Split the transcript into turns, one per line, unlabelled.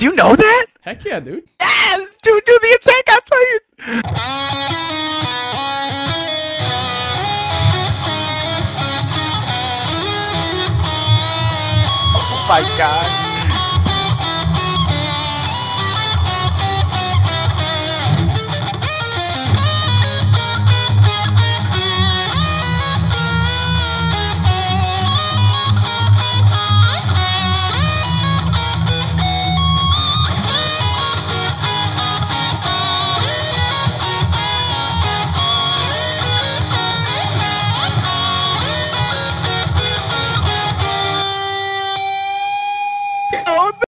Do you know that?
Heck yeah, dude.
Yes! Dude, do the attack on Titan! Oh my god.